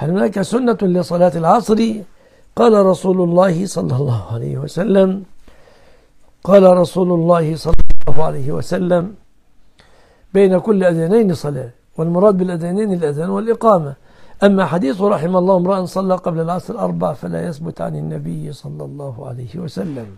هل هناك سنة لصلاة العصر؟ قال رسول الله صلى الله عليه وسلم قال رسول الله صلى الله عليه وسلم بين كل أذانين صلاة والمراد بالأذانين الأذان والإقامة. أما حديث رحم الله امرأ صلى قبل العصر أربع فلا يثبت عن النبي صلى الله عليه وسلم.